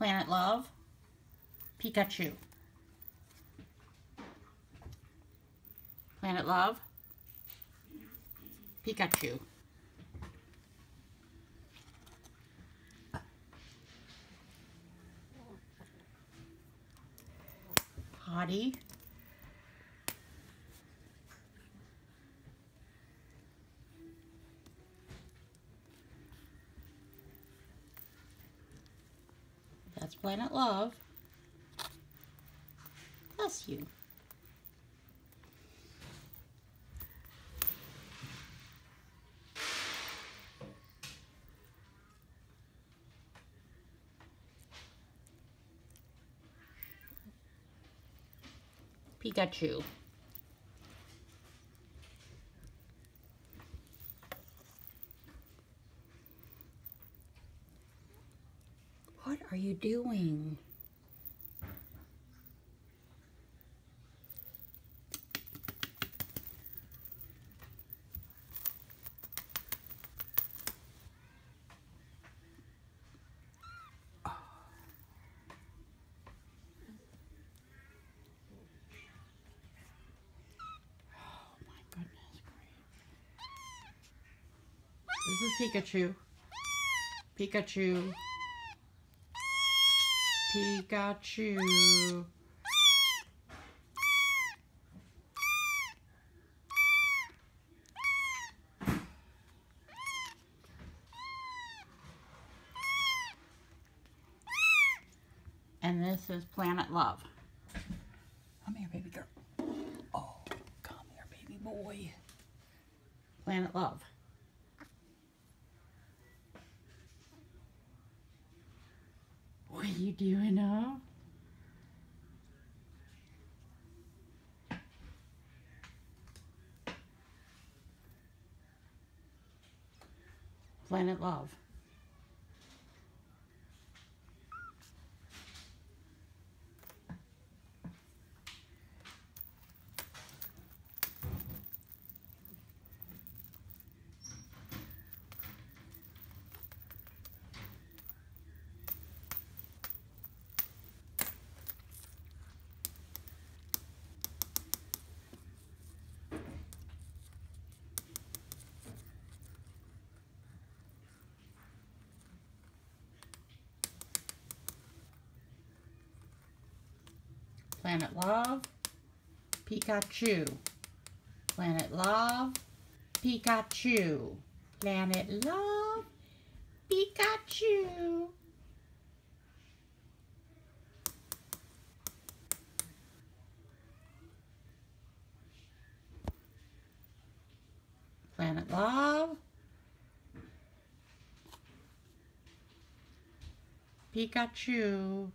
Planet Love, Pikachu. Planet Love, Pikachu. Hottie. That's Planet Love. Bless you. Pikachu. What are you doing? Oh This is Pikachu. Pikachu. Pikachu. And this is Planet Love. Come here, baby girl. Oh, come here, baby boy. Planet Love. What are you doing, huh? Planet Love. Planet Love, Pikachu. Planet Love, Pikachu. Planet Love, Pikachu. Planet Love, Pikachu.